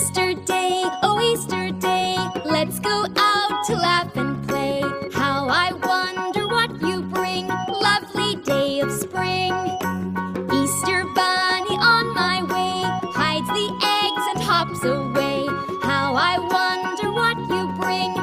Easter Day, oh Easter Day, let's go out to laugh and play. How I wonder what you bring, lovely day of spring. Easter Bunny on my way, hides the eggs and hops away. How I wonder what you bring.